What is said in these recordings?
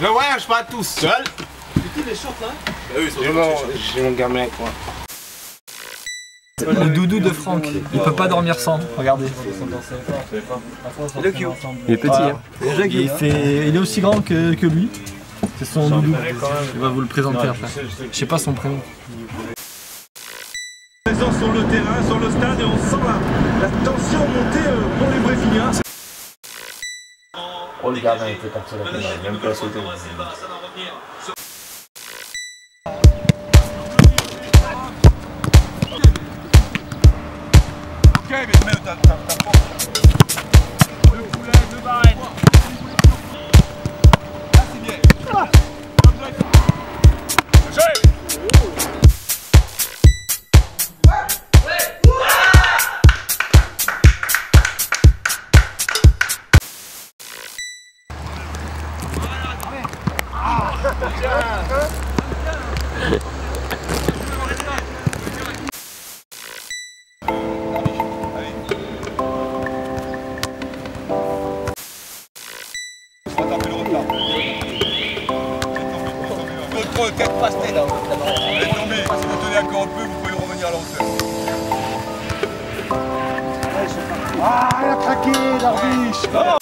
Le voyage pas tout seul. J'ai mon, j'ai mon gamin avec moi. Le doudou de Franck, il peut pas dormir sans, regardez. Il est petit, hein. Il, fait, il est aussi grand que, que lui. C'est son doudou. Il va vous le présenter après. Je sais pas son prénom. Présent sur le terrain, sur le stade et on sent la, la tension monter Oh, le gardien était parti là, il a même pas sauté. Contrôle, 4 passes là. Laisse tomber, si vous tenez encore un peu, vous pouvez revenir à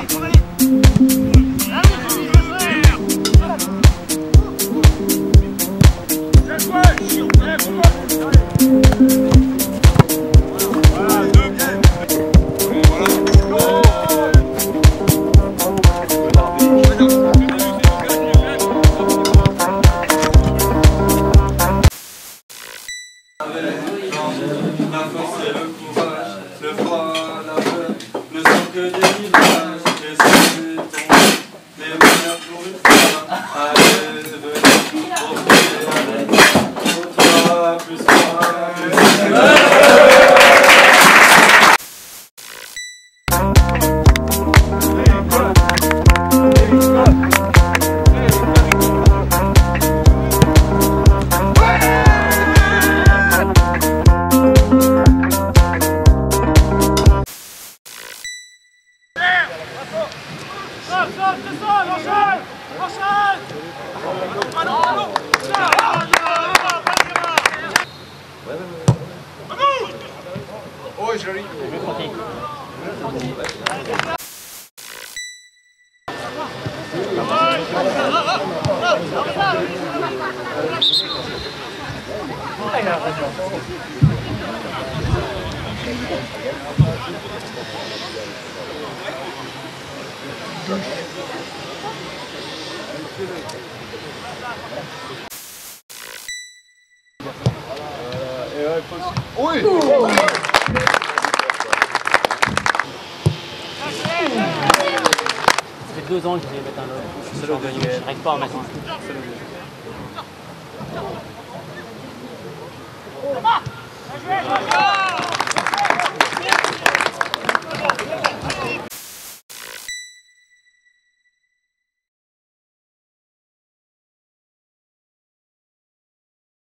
La oui, je le lis. Le 30. Oi! Ça fait deux ans que je voulais mettre un logo. Je n'arrive pas à en mettre un.